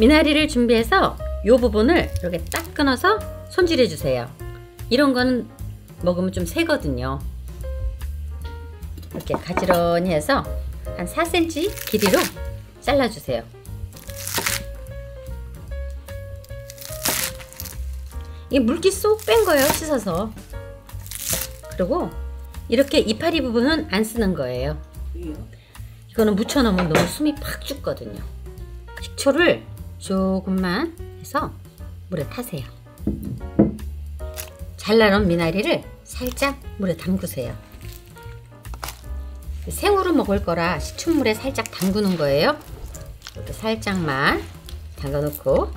미나리를 준비해서 이 부분을 이렇게 딱 끊어서 손질해 주세요. 이런 거는 먹으면 좀 세거든요. 이렇게 가지런히 해서 한 4cm 길이로 잘라주세요. 이 물기 쏙 뺀 거예요, 씻어서. 그리고 이렇게 이파리 부분은 안 쓰는 거예요. 이거는 묻혀놓으면 너무 숨이 팍 죽거든요. 식초를 조금만 해서 물에 타세요. 잘라놓은 미나리를 살짝 물에 담그세요. 생으로 먹을 거라 식초물에 살짝 담그는 거예요. 이렇게 살짝만 담가놓고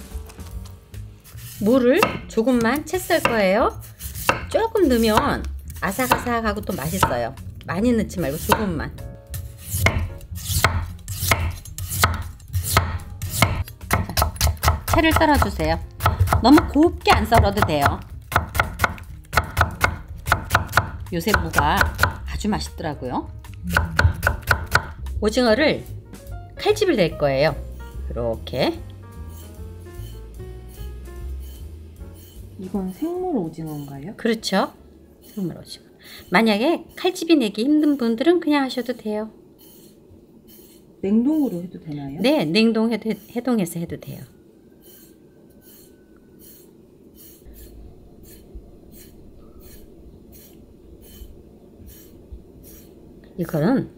물을 조금만 채 썰 거예요. 조금 넣으면 아삭아삭하고 또 맛있어요. 많이 넣지 말고 조금만. 채를 썰어주세요. 너무 곱게 안 썰어도 돼요. 요새 무가 아주 맛있더라고요. 오징어를 칼집을 낼 거예요. 이렇게 이건 생물 오징어인가요? 그렇죠. 생물 오징어. 만약에 칼집이 내기 힘든 분들은 그냥 하셔도 돼요. 냉동으로 해도 되나요? 네, 냉동 해도, 해동해서 해도 돼요. 이거는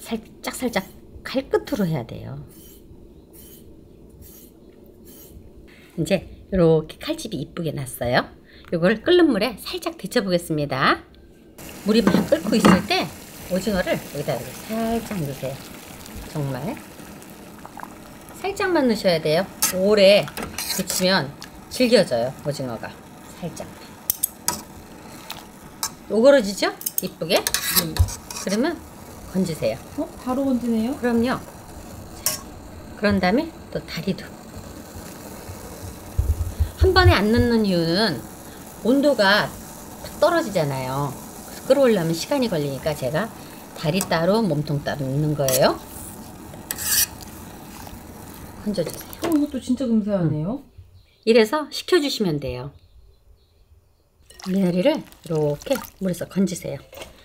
살짝 살짝 칼 끝으로 해야 돼요. 이제 이렇게 칼집이 이쁘게 났어요. 이걸 끓는 물에 살짝 데쳐 보겠습니다. 물이 막 끓고 있을 때 오징어를 여기다 이렇게 살짝 넣으세요. 정말 살짝만 넣으셔야 돼요. 오래 데치면 질겨져요 오징어가 살짝. 오그러지죠? 이쁘게? 네. 그러면 건지세요. 어? 바로 건지네요? 그럼요. 그런 다음에 또 다리도. 한 번에 안 넣는 이유는 온도가 탁 떨어지잖아요. 그래서 끓어오려면 시간이 걸리니까 제가 다리 따로 몸통 따로 넣는 거예요. 건져주세요. 어, 이것도 진짜 금세하네요. 이래서 식혀주시면 돼요. 미나리를 이렇게 물에서 건지세요.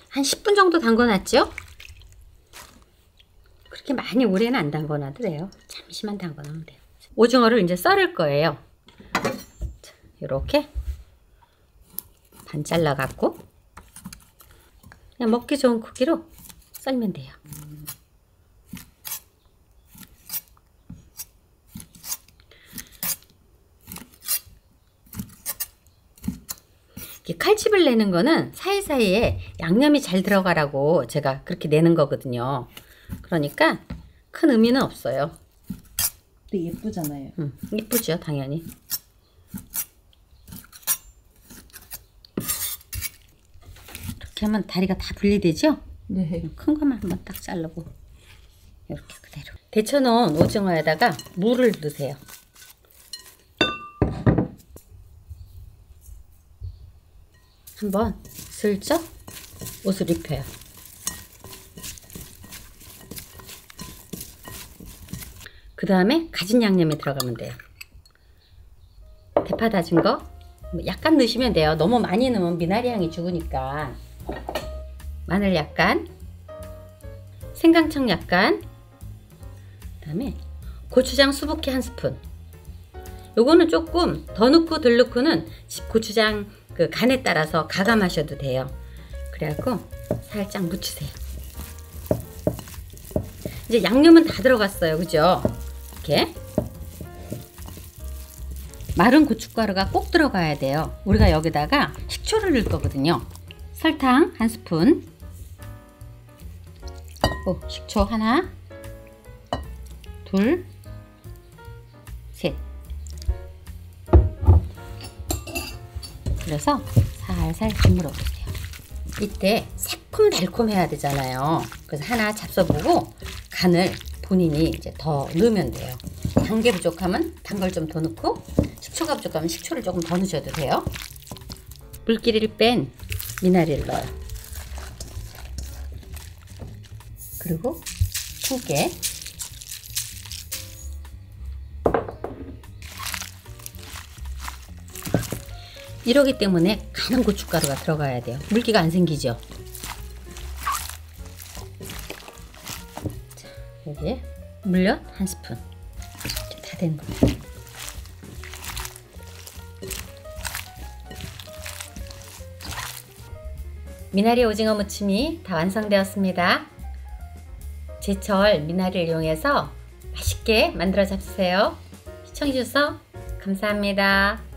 한 10분 정도 담궈놨죠? 그렇게 많이 오래는 안 담궈놔도 돼요. 잠시만 담궈놓으면 돼요. 오징어를 이제 썰을 거예요. 이렇게 반 잘라갖고 그냥 먹기 좋은 크기로 썰면 돼요. 칼집을 내는 거는 사이사이에 양념이 잘 들어가라고 제가 그렇게 내는 거거든요. 그러니까 큰 의미는 없어요. 근데 예쁘잖아요. 음, 이쁘죠, 당연히. 이렇게 하면 다리가 다 분리되죠? 네. 큰 것만 한번 딱 자르고 이렇게 그대로 데쳐놓은 오징어에다가 물을 넣으세요. 한번 슬쩍 옷을 입혀요. 그 다음에 가진 양념에 들어가면 돼요. 대파 다진 거뭐 약간 넣으시면 돼요. 너무 많이 넣으면 미나리 향이 죽으니까 마늘 약간 생강청 약간 그 다음에 고추장 수북히 한 스푼 요거는 조금 더 넣고 덜 넣고는 고추장 그 간에 따라서 가감하셔도 돼요. 그래갖고 살짝 묻히세요. 이제 양념은 다 들어갔어요. 그죠? 이렇게 마른 고춧가루가 꼭 들어가야 돼요. 우리가 여기다가 식초를 넣을 거거든요. 설탕 한 스푼 오, 식초 하나 둘 그래서 살살 주물어 보세요. 이때 새콤달콤 해야 되잖아요. 그래서 하나 잡숴보고 간을 본인이 이제 더 넣으면 돼요. 단 게 부족하면 단 걸 좀 더 넣고 식초가 부족하면 식초를 조금 더 넣으셔도 돼요. 물기를 뺀 미나리를 넣어요. 그리고 참깨 이러기 때문에 가는 고춧가루가 들어가야 돼요. 물기가 안 생기죠. 자, 여기에 물엿 한 스푼. 다 된 거예요. 미나리 오징어 무침이 다 완성되었습니다. 제철 미나리를 이용해서 맛있게 만들어 잡수세요. 시청해주셔서 감사합니다.